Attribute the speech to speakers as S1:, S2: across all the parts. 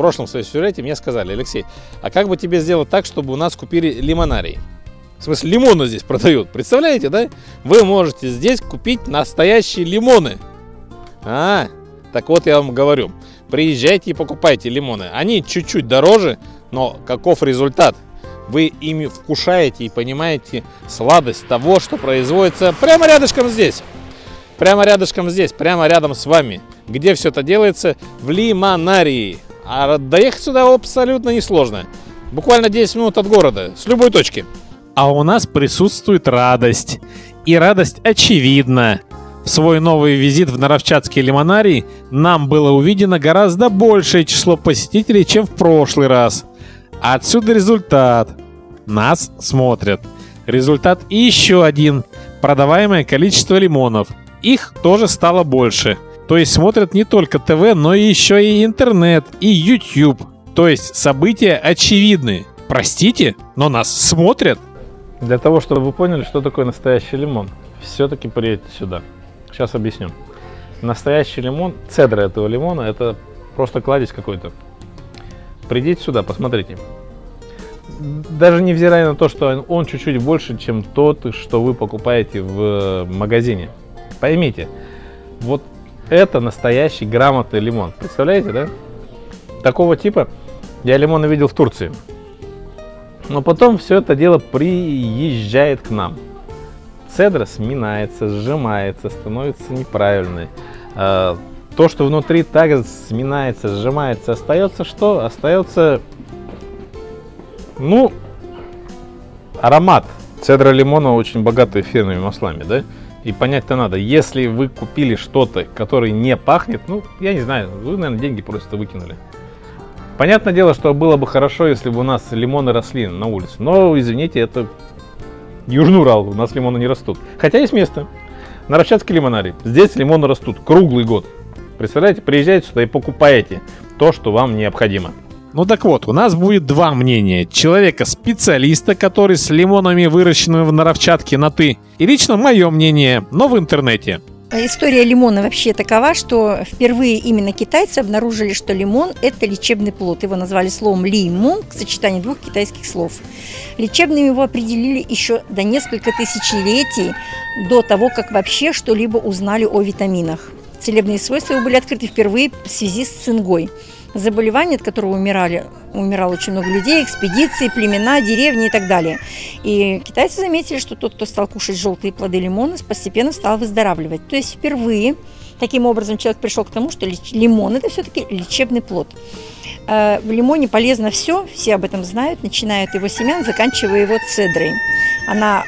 S1: прошлом своем сюжете мне сказали, Алексей, а как бы тебе сделать так, чтобы у нас купили лимонарий? В смысле, лимоны здесь продают. Представляете, да? Вы можете здесь купить настоящие лимоны. А, так вот я вам говорю. Приезжайте и покупайте лимоны. Они чуть-чуть дороже, но каков результат? Вы ими вкушаете и понимаете сладость того, что производится прямо рядышком здесь. Прямо рядышком здесь, прямо рядом с вами. Где все это делается? В Лимонарии. А доехать сюда абсолютно несложно. Буквально 10 минут от города, с любой точки.
S2: А у нас присутствует радость. И радость очевидна. В свой новый визит в Наровчатский лимонарий нам было увидено гораздо большее число посетителей, чем в прошлый раз. Отсюда результат. Нас смотрят. Результат еще один. Продаваемое количество лимонов. Их тоже стало больше. То есть смотрят не только ТВ, но и еще и интернет, и YouTube. То есть события очевидны. Простите, но нас смотрят.
S1: Для того, чтобы вы поняли, что такое настоящий лимон, все-таки приедьте сюда. Сейчас объясню. Настоящий лимон, цедра этого лимона, это просто кладезь какой-то. Придите сюда, посмотрите. Даже невзирая на то, что он чуть-чуть больше, чем тот, что вы покупаете в магазине. Поймите, вот это настоящий грамотный лимон. Представляете, да? Такого типа я лимоны видел в Турции. Но потом все это дело приезжает к нам. Цедра сминается, сжимается, становится неправильной. А, то, что внутри также сминается, сжимается, остается что? Остается, ну, аромат. Цедра лимона очень богата эфирными маслами, да? И понять-то надо, если вы купили что-то, которое не пахнет, ну, я не знаю, вы, наверное, деньги просто выкинули. Понятное дело, что было бы хорошо, если бы у нас лимоны росли на улице. Но, извините, это Южный Урал, у нас лимоны не растут. Хотя есть место. На Равчатский лимонарий. Здесь лимоны растут круглый год. Представляете, приезжайте сюда и покупаете то, что вам необходимо.
S2: Ну так вот, у нас будет два мнения. Человека-специалиста, который с лимонами, выращенными в Наровчатке на «ты», и лично мое мнение, но в интернете.
S3: История лимона вообще такова, что впервые именно китайцы обнаружили, что лимон – это лечебный плод. Его назвали словом лимон к сочетанию двух китайских слов. Лечебным его определили еще до несколько тысячелетий до того, как вообще что-либо узнали о витаминах. Целебные свойства его были открыты впервые в связи с цингой – заболевание, от которого умирали, умирало очень много людей, экспедиции, племена, деревни и так далее. И китайцы заметили, что тот, кто стал кушать желтые плоды лимона, постепенно стал выздоравливать. То есть впервые таким образом человек пришел к тому, что лимон – это все-таки лечебный плод. Э, в лимоне полезно все, все об этом знают, начиная от его семян, заканчивая его цедрой. Она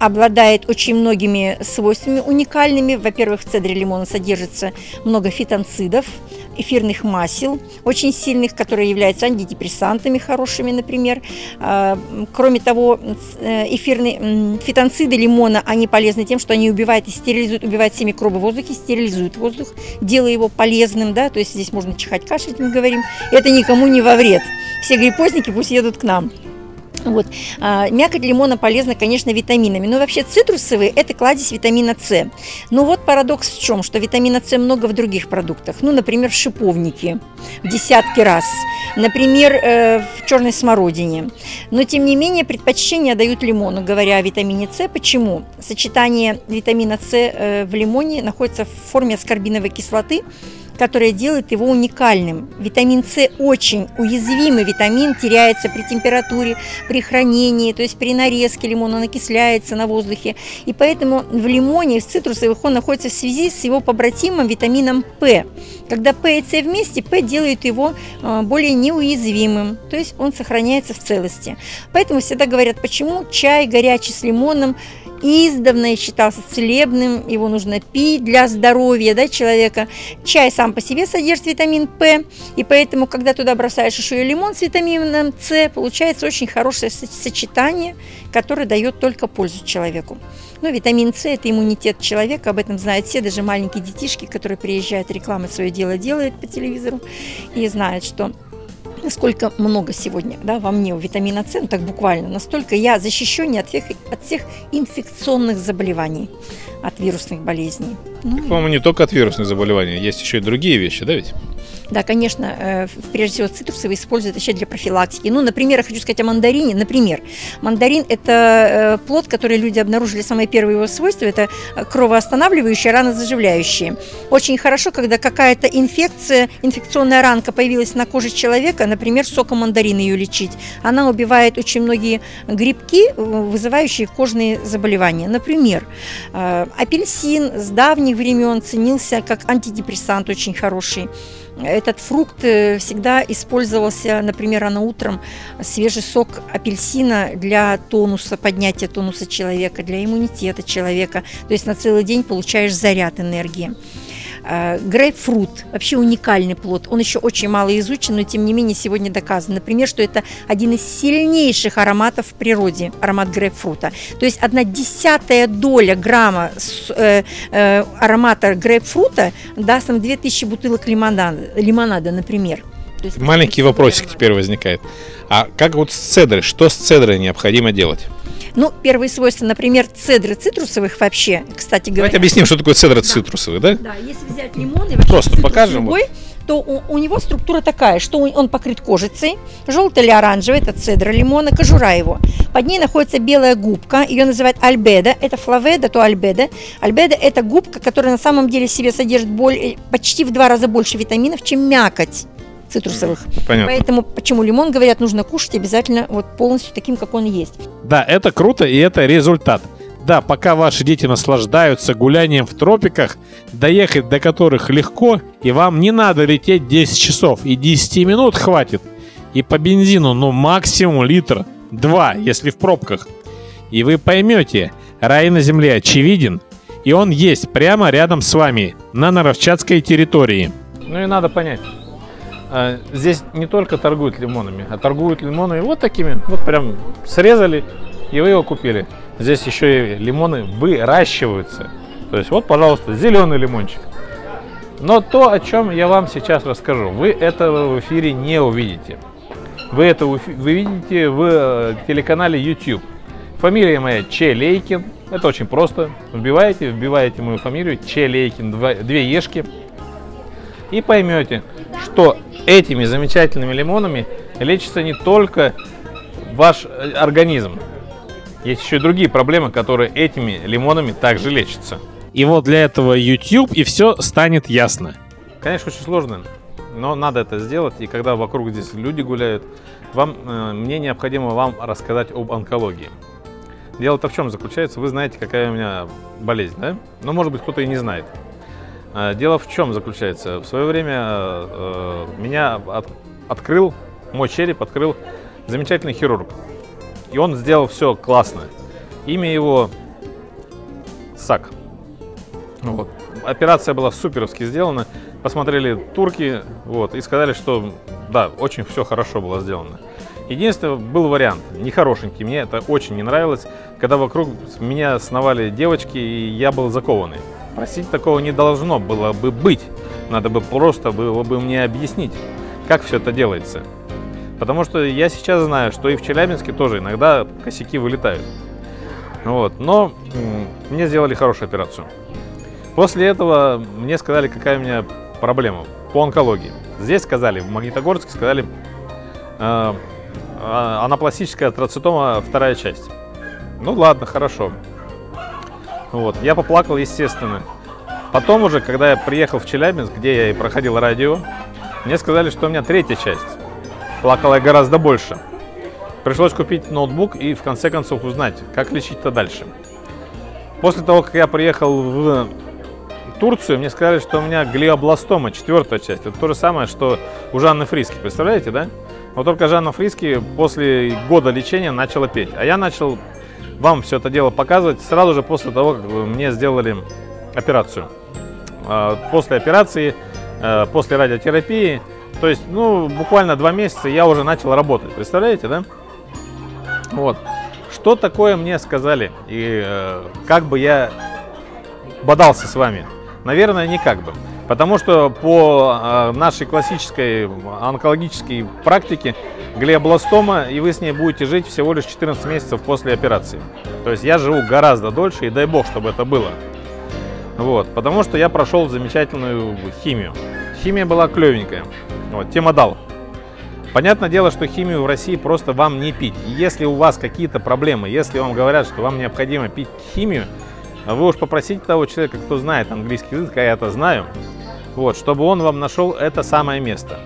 S3: обладает очень многими свойствами уникальными. Во-первых, в цедре лимона содержится много фитонцидов, эфирных масел, очень сильных, которые являются антидепрессантами хорошими, например. А, кроме того, э, эфирные фитонциды лимона, они полезны тем, что они убивают и стерилизуют, убивают все микробы в воздухе, стерилизуют воздух, делая его полезным, да, то есть здесь можно чихать, кашлять, мы говорим. Это никому не во вред. Все гриппозники пусть едут к нам. Вот. А, мякоть лимона полезна, конечно, витаминами. Но вообще цитрусовые – это кладезь витамина С. Но вот парадокс в чем, что витамина С много в других продуктах. Ну, например, в шиповнике в десятки раз. Например, э, в черной смородине. Но, тем не менее, предпочтение дают лимону, говоря о витамине С. Почему? Сочетание витамина С э, в лимоне находится в форме аскорбиновой кислоты, которая делает его уникальным. Витамин С очень уязвимый витамин, теряется при температуре, при хранении, то есть при нарезке лимона он окисляется на воздухе. И поэтому в лимоне, в цитрусовых он находится в связи с его побратимым витамином П. Когда П и С вместе, П делает его э, более неуязвимым, то есть он сохраняется в целости. Поэтому всегда говорят, почему чай горячий с лимоном издавна считался целебным, его нужно пить для здоровья да, человека. Чай сам по себе содержит витамин П, и поэтому, когда туда бросаешь еще и лимон с витамином С, получается очень хорошее сочетание, которое дает только пользу человеку. Ну, витамин С – это иммунитет человека, об этом знают все, даже маленькие детишки, которые приезжают, рекламы свое дело делают по телевизору и знают, что насколько много сегодня да, во мне витамина С, ну, так буквально, настолько я защищен от всех, от всех инфекционных заболеваний, от вирусных болезней. Ну,
S2: По-моему, не только от вирусных заболеваний, есть еще и другие вещи, да ведь?
S3: Да, конечно, э, прежде всего цитрусовые используют еще для профилактики. Ну, например, я хочу сказать о мандарине. Например, мандарин – это э, плод, который люди обнаружили, самое первое его свойство – это кровоостанавливающее, ранозаживляющее. Очень хорошо, когда какая-то инфекция, инфекционная ранка появилась на коже человека, например, соком мандарина ее лечить. Она убивает очень многие грибки, э, вызывающие кожные заболевания. Например, апельсин с давних времен ценился как антидепрессант очень хороший. Этот фрукт э, всегда использовался, например, рано утром свежий сок апельсина для тонуса, поднятия тонуса человека, для иммунитета человека. То есть на целый день получаешь заряд энергии. Э, грейпфрут вообще уникальный плод. Он еще очень мало изучен, но тем не менее сегодня доказано. Например, что это один из сильнейших ароматов в природе, аромат грейпфрута. То есть одна десятая доля грамма э, э, аромата грейпфрута даст нам 2000 бутылок лимонада, лимонада например.
S2: есть, Маленький вопросик теперь возникает. А как вот с цедрой? Что с цедрой необходимо делать?
S3: Ну, первые свойства, например, цедры цитрусовых вообще, кстати говоря.
S2: Давайте объясним, что такое цедра да. цитрусовых, да?
S3: Да, если взять лимон и
S2: Просто покажем. Любой,
S3: то у, у него структура такая, что он, покрыт кожицей, желтый или оранжевый, это цедра лимона, кожура его. Под ней находится белая губка, ее называют альбеда, это флаведа, то альбеда. Альбеда – это губка, которая на самом деле в себе содержит более, почти в два раза больше витаминов, чем мякоть цитрусовых.
S2: Понятно.
S3: Поэтому почему лимон, говорят, нужно кушать обязательно вот полностью таким, как он есть.
S2: Да, это круто и это результат. Да, пока ваши дети наслаждаются гулянием в тропиках, доехать до которых легко, и вам не надо лететь 10 часов, и 10 минут хватит. И по бензину, ну максимум литр, два, если в пробках. И вы поймете, рай на земле очевиден, и он есть прямо рядом с вами, на Наровчатской территории.
S1: Ну и надо понять, здесь не только торгуют лимонами, а торгуют лимонами вот такими. Вот прям срезали, и вы его купили. Здесь еще и лимоны выращиваются. То есть вот, пожалуйста, зеленый лимончик. Но то, о чем я вам сейчас расскажу, вы этого в эфире не увидите. Вы это вы видите в э, телеканале YouTube. Фамилия моя Челейкин. Это очень просто. Вбиваете, вбиваете мою фамилию Челейкин, две ешки. И поймете, что этими замечательными лимонами лечится не только ваш э, организм. Есть еще и другие проблемы, которые этими лимонами также лечатся.
S2: И вот для этого YouTube и все станет ясно.
S1: Конечно, очень сложно, но надо это сделать. И когда вокруг здесь люди гуляют, вам, э, мне необходимо вам рассказать об онкологии. Дело-то в чем заключается? Вы знаете, какая у меня болезнь, да? Но, может быть, кто-то и не знает. А, дело в чем заключается? В свое время э, меня от, открыл, мой череп открыл замечательный хирург. И он сделал все классно. Имя его Сак. Вот. Операция была суперовски сделана. Посмотрели турки вот, и сказали, что да, очень все хорошо было сделано. Единственное, был вариант, нехорошенький, мне это очень не нравилось, когда вокруг меня сновали девочки, и я был закованный. Просить такого не должно было бы быть. Надо бы просто было бы мне объяснить, как все это делается. Потому что я сейчас знаю, что и в Челябинске тоже иногда косяки вылетают. Вот. Но мне сделали хорошую операцию. После этого мне сказали, какая у меня проблема по онкологии. Здесь сказали, в Магнитогорске сказали, э, анапластическая троцитома вторая часть. Ну ладно, хорошо. Вот. Я поплакал, естественно. Потом уже, когда я приехал в Челябинск, где я и проходил радио, мне сказали, что у меня третья часть. Плакал я гораздо больше. Пришлось купить ноутбук и в конце концов узнать, как лечить-то дальше. После того, как я приехал в Турцию, мне сказали, что у меня глиобластома, четвертая часть. Это то же самое, что у Жанны Фриски. Представляете, да? Вот только Жанна Фриски после года лечения начала петь. А я начал вам все это дело показывать сразу же после того, как мне сделали операцию. А, после операции, э, после радиотерапии, то есть, ну, буквально два месяца я уже начал работать. Представляете, да? Вот. Что такое мне сказали и э, как бы я бодался с вами? Наверное, никак бы. Потому что по э, нашей классической онкологической практике глиобластома, и вы с ней будете жить всего лишь 14 месяцев после операции. То есть я живу гораздо дольше, и дай бог, чтобы это было. Вот, потому что я прошел замечательную химию. Химия была клевенькая. Вот, тема дал. Понятное дело, что химию в России просто вам не пить. Если у вас какие-то проблемы, если вам говорят, что вам необходимо пить химию, вы уж попросите того человека, кто знает английский язык, а я это знаю, вот, чтобы он вам нашел это самое место.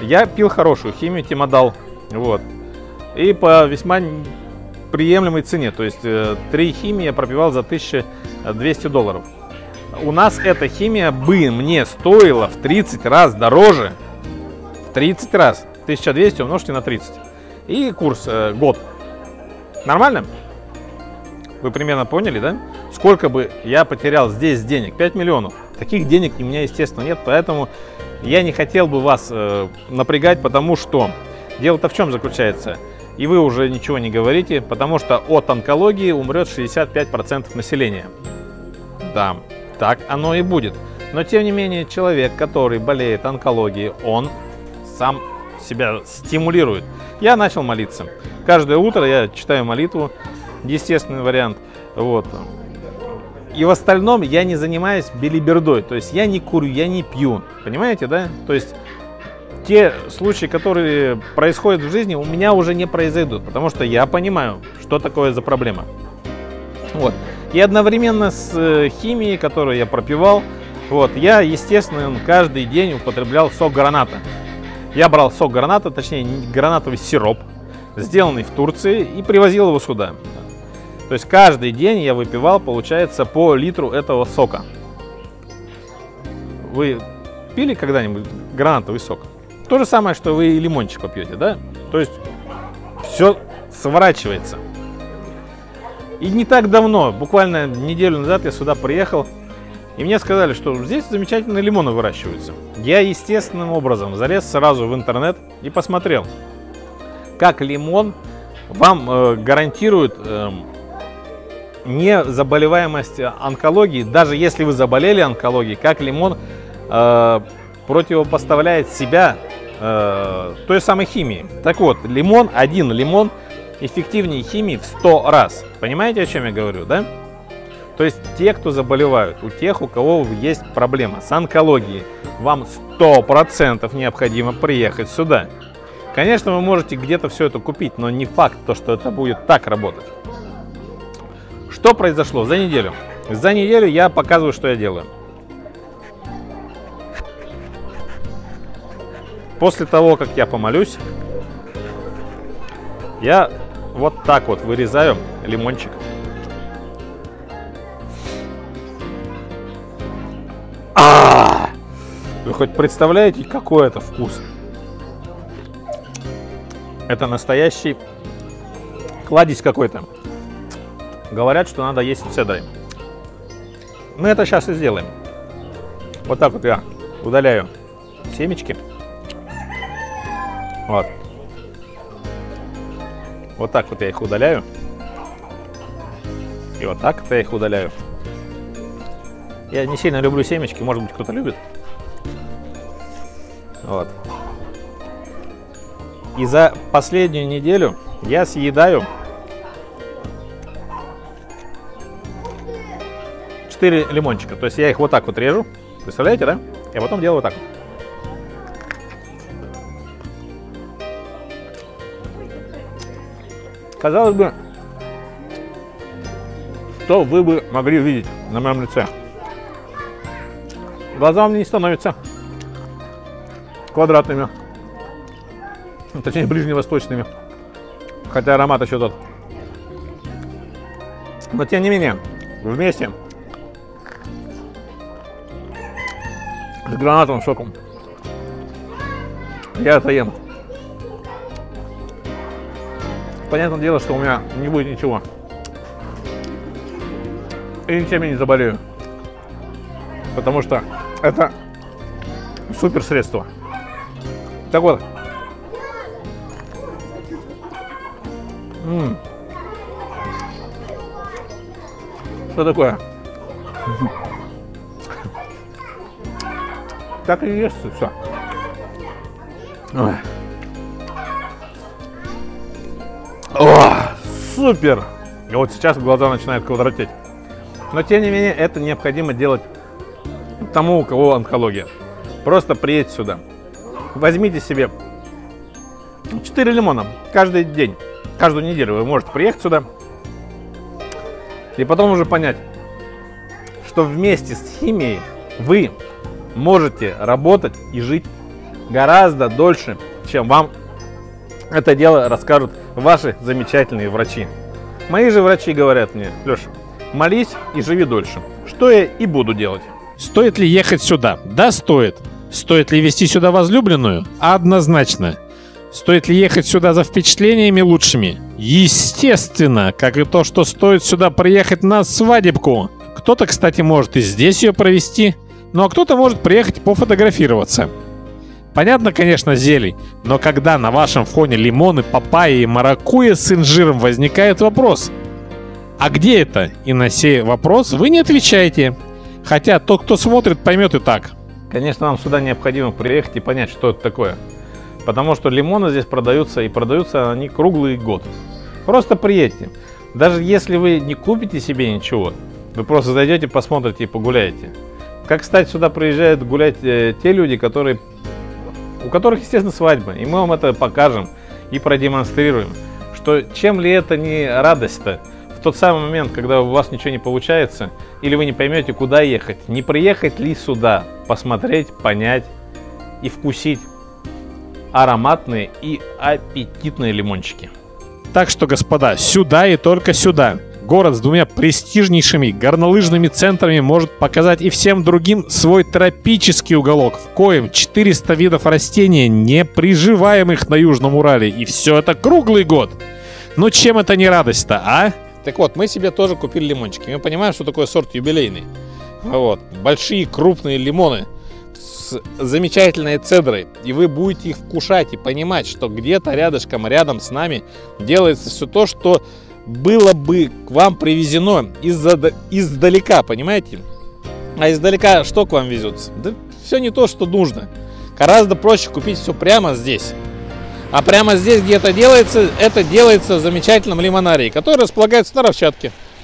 S1: Я пил хорошую химию, Тимодал, вот, и по весьма приемлемой цене, то есть э, три химии я пропивал за 1200 долларов. У нас эта химия бы мне стоила в 30 раз дороже, в 30 раз. 1200 умножьте на 30. И курс э, год. Нормально? Вы примерно поняли, да? Сколько бы я потерял здесь денег? 5 миллионов. Таких денег у меня, естественно, нет, поэтому я не хотел бы вас э, напрягать, потому что дело-то в чем заключается? И вы уже ничего не говорите, потому что от онкологии умрет 65% населения. Да, так оно и будет. Но тем не менее, человек, который болеет онкологией, он сам себя стимулирует. Я начал молиться. Каждое утро я читаю молитву, естественный вариант. Вот. И в остальном я не занимаюсь билибердой. То есть я не курю, я не пью. Понимаете, да? То есть те случаи, которые происходят в жизни, у меня уже не произойдут. Потому что я понимаю, что такое за проблема. Вот. И одновременно с э, химией, которую я пропивал, вот, я, естественно, каждый день употреблял сок граната. Я брал сок граната, точнее гранатовый сироп, сделанный в Турции, и привозил его сюда. То есть каждый день я выпивал, получается, по литру этого сока. Вы пили когда-нибудь гранатовый сок? То же самое, что вы лимончик попьете, да? То есть все сворачивается. И не так давно, буквально неделю назад я сюда приехал, и мне сказали, что здесь замечательные лимоны выращиваются. Я естественным образом залез сразу в интернет и посмотрел, как лимон вам э, гарантирует э, не заболеваемость онкологии, даже если вы заболели онкологией, как лимон э, противопоставляет себя э, той самой химии. Так вот, лимон, один лимон эффективнее химии в 100 раз. Понимаете, о чем я говорю, да? То есть те, кто заболевают, у тех, у кого есть проблема с онкологией, вам 100% необходимо приехать сюда. Конечно, вы можете где-то все это купить, но не факт, то, что это будет так работать. Что произошло за неделю? За неделю я показываю, что я делаю. После того, как я помолюсь, я вот так вот вырезаю лимончик. А! Вы хоть представляете, какой это вкус? Это настоящий кладезь какой-то. Говорят, что надо есть цедрой. Мы это сейчас и сделаем. Вот так вот я удаляю семечки. Вот. Вот так вот я их удаляю. И вот так вот я их удаляю. Я не сильно люблю семечки, может быть, кто-то любит. Вот. И за последнюю неделю я съедаю 4 лимончика. То есть я их вот так вот режу. Представляете, да? И потом делаю вот так. Казалось бы, что вы бы могли видеть на моем лице? Глаза у меня не становятся квадратными. Точнее, ближневосточными. Хотя аромат еще тот. Но тем не менее, вместе с гранатовым соком я это ем. Понятное дело, что у меня не будет ничего. И ничем я не заболею. Потому что это супер средство. Так вот. М -м. Что такое? Так и ешься все. О, супер! И вот сейчас глаза начинают квадратеть. Но тем не менее, это необходимо делать тому, у кого онкология. Просто приедьте сюда. Возьмите себе 4 лимона каждый день. Каждую неделю вы можете приехать сюда. И потом уже понять, что вместе с химией вы можете работать и жить гораздо дольше, чем вам это дело расскажут ваши замечательные врачи. Мои же врачи говорят мне, Леша, молись и живи дольше. Что я и буду делать.
S2: Стоит ли ехать сюда? Да, стоит. Стоит ли вести сюда возлюбленную? Однозначно. Стоит ли ехать сюда за впечатлениями лучшими? Естественно, как и то, что стоит сюда приехать на свадебку. Кто-то, кстати, может и здесь ее провести, ну а кто-то может приехать пофотографироваться. Понятно, конечно, зелень, но когда на вашем фоне лимоны, папайи и маракуйя с инжиром возникает вопрос. А где это? И на сей вопрос вы не отвечаете. Хотя тот, кто смотрит, поймет и так.
S1: Конечно, нам сюда необходимо приехать и понять, что это такое. Потому что лимоны здесь продаются, и продаются они круглый год. Просто приедьте. Даже если вы не купите себе ничего, вы просто зайдете, посмотрите и погуляете. Как, кстати, сюда приезжают гулять э, те люди, которые у которых, естественно, свадьба. И мы вам это покажем и продемонстрируем, что чем ли это не радость-то, в тот самый момент, когда у вас ничего не получается, или вы не поймете, куда ехать, не приехать ли сюда, посмотреть, понять и вкусить ароматные и аппетитные лимончики.
S2: Так что, господа, сюда и только сюда город с двумя престижнейшими горнолыжными центрами может показать и всем другим свой тропический уголок, в коем 400 видов растений, не приживаемых на Южном Урале. И все это круглый год. Ну чем это не радость-то, а?
S1: Так вот, мы себе тоже купили лимончики. Мы понимаем, что такое сорт юбилейный. Вот. Большие крупные лимоны с замечательной цедрой. И вы будете их вкушать и понимать, что где-то рядышком, рядом с нами делается все то, что было бы к вам привезено из-за, издалека, понимаете? А издалека что к вам везется? Да все не то, что нужно. Гораздо проще купить все прямо здесь. А прямо здесь, где это делается, это делается в замечательном лимонарии, который располагается на Ровчатке.